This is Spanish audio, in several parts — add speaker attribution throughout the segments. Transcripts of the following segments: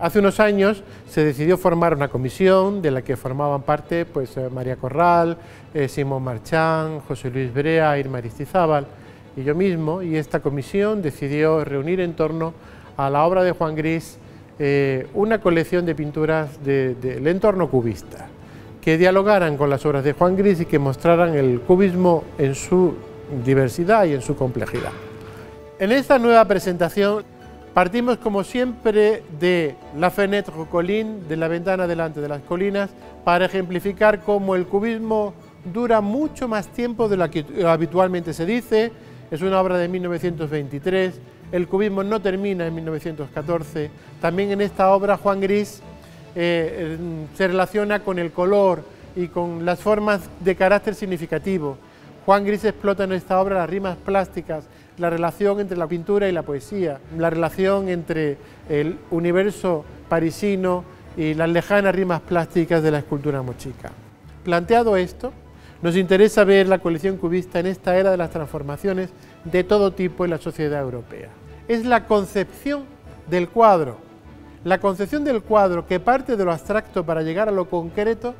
Speaker 1: Hace unos años se decidió formar una comisión de la que formaban parte pues, eh, María Corral, eh, Simón Marchán, José Luis Brea, Irma Aristizábal y yo mismo, y esta comisión decidió reunir en torno a la obra de Juan Gris eh, una colección de pinturas del entorno cubista, que dialogaran con las obras de Juan Gris y que mostraran el cubismo en su diversidad y en su complejidad. En esta nueva presentación Partimos como siempre de la fenêtre colline, de la ventana delante de las colinas, para ejemplificar cómo el cubismo dura mucho más tiempo de lo que habitualmente se dice. Es una obra de 1923, el cubismo no termina en 1914. También en esta obra Juan Gris eh, se relaciona con el color y con las formas de carácter significativo. Juan Gris explota en esta obra las rimas plásticas, la relación entre la pintura y la poesía, la relación entre el universo parisino y las lejanas rimas plásticas de la escultura mochica. Planteado esto, nos interesa ver la colección cubista en esta era de las transformaciones de todo tipo en la sociedad europea. Es la concepción del cuadro, la concepción del cuadro que parte de lo abstracto para llegar a lo concreto,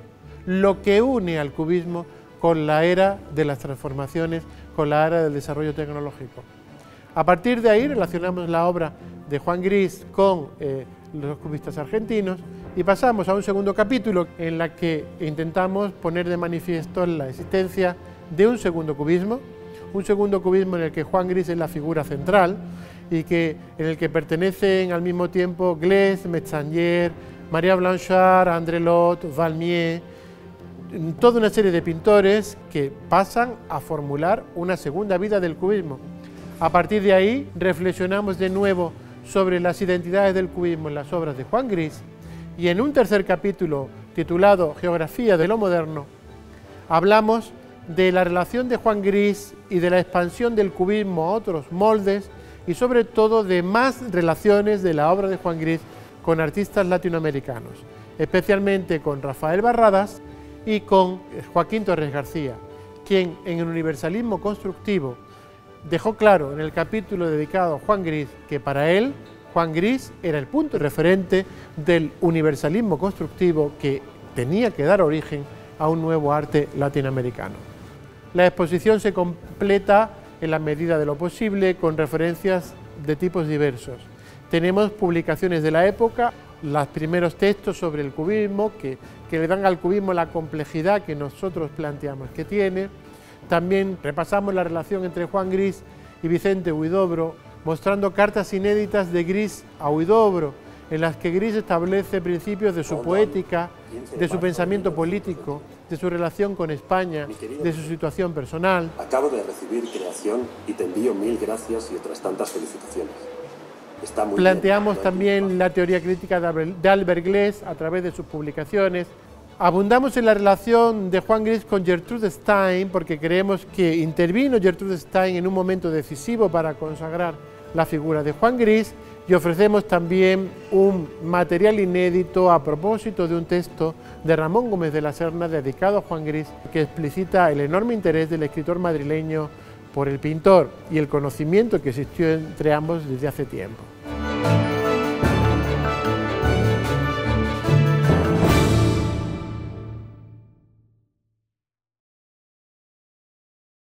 Speaker 1: lo que une al cubismo con la era de las transformaciones, con la era del desarrollo tecnológico. A partir de ahí relacionamos la obra de Juan Gris con eh, los cubistas argentinos y pasamos a un segundo capítulo en la que intentamos poner de manifiesto la existencia de un segundo cubismo, un segundo cubismo en el que Juan Gris es la figura central y que, en el que pertenecen al mismo tiempo Glés, Metzanger, María Blanchard, André Lot, Valmier, toda una serie de pintores que pasan a formular una segunda vida del cubismo. A partir de ahí reflexionamos de nuevo sobre las identidades del cubismo en las obras de Juan Gris y en un tercer capítulo titulado Geografía de lo Moderno hablamos de la relación de Juan Gris y de la expansión del cubismo a otros moldes y sobre todo de más relaciones de la obra de Juan Gris con artistas latinoamericanos, especialmente con Rafael Barradas, y con Joaquín Torres García, quien en el universalismo constructivo dejó claro en el capítulo dedicado a Juan Gris que para él Juan Gris era el punto referente del universalismo constructivo que tenía que dar origen a un nuevo arte latinoamericano. La exposición se completa en la medida de lo posible con referencias de tipos diversos. Tenemos publicaciones de la época, los primeros textos sobre el cubismo que, le dan al cubismo la complejidad que nosotros planteamos que tiene. También repasamos la relación entre Juan Gris y Vicente Huidobro, mostrando cartas inéditas de Gris a Huidobro, en las que Gris establece principios de su poética, de su pensamiento político, de su relación con España, de su situación personal.
Speaker 2: Acabo de recibir creación y te envío mil gracias y otras tantas felicitaciones.
Speaker 1: Planteamos también la teoría crítica de Albert Glés a través de sus publicaciones. Abundamos en la relación de Juan Gris con Gertrude Stein porque creemos que intervino Gertrude Stein en un momento decisivo para consagrar la figura de Juan Gris y ofrecemos también un material inédito a propósito de un texto de Ramón Gómez de la Serna dedicado a Juan Gris que explicita el enorme interés del escritor madrileño por el pintor y el conocimiento que existió entre ambos desde hace tiempo.